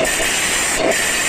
Yes.